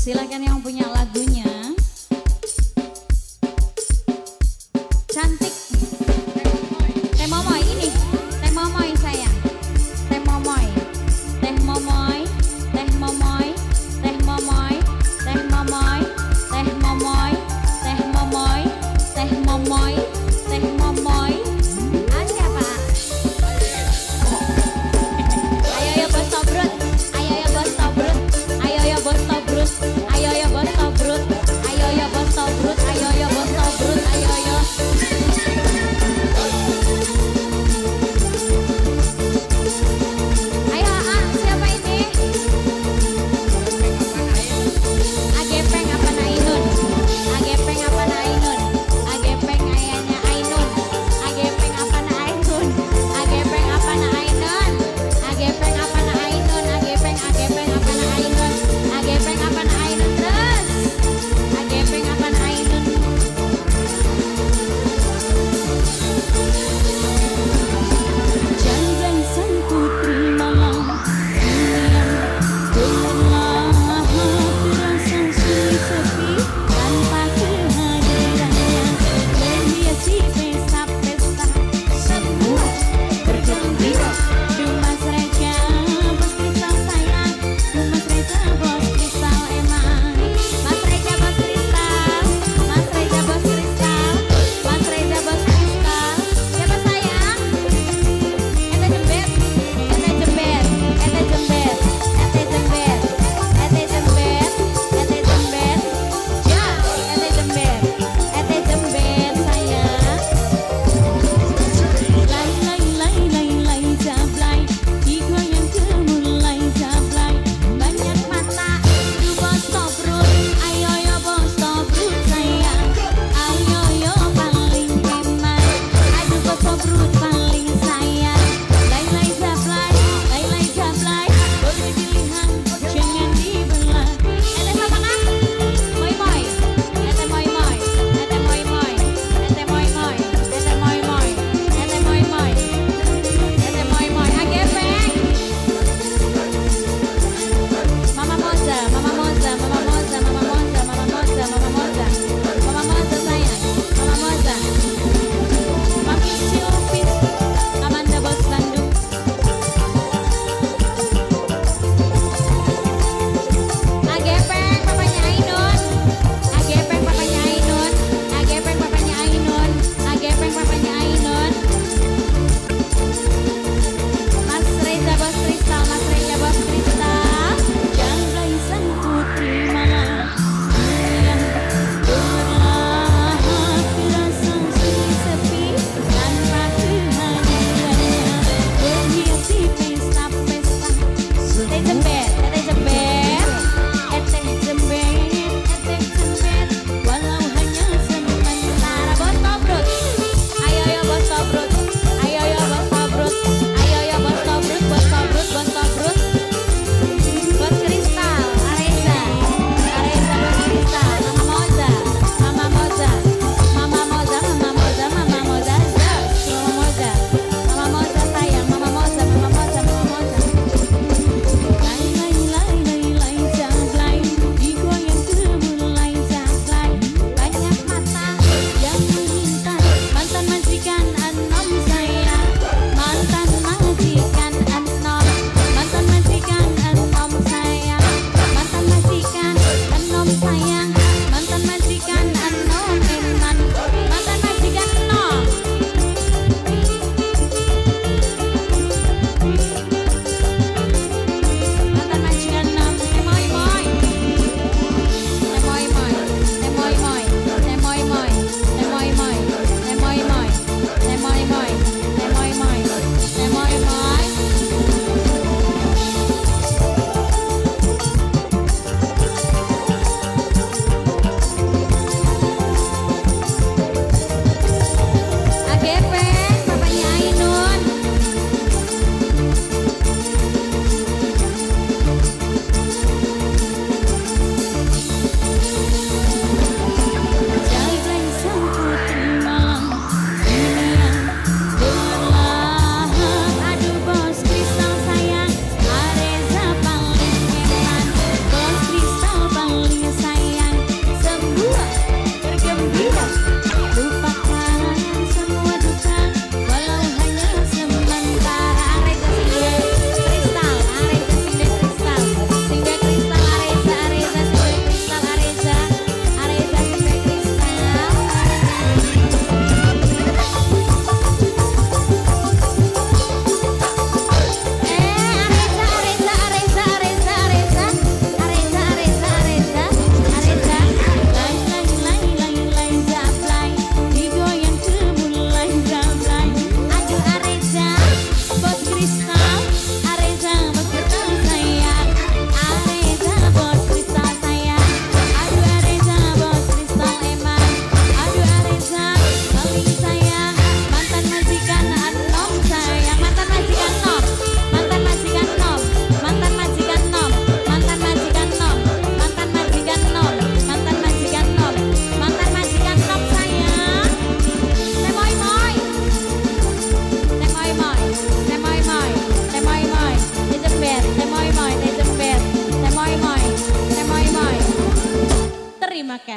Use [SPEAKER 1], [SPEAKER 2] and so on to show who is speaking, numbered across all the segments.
[SPEAKER 1] Silakan yang punya lagunya. Cantik.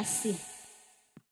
[SPEAKER 1] See.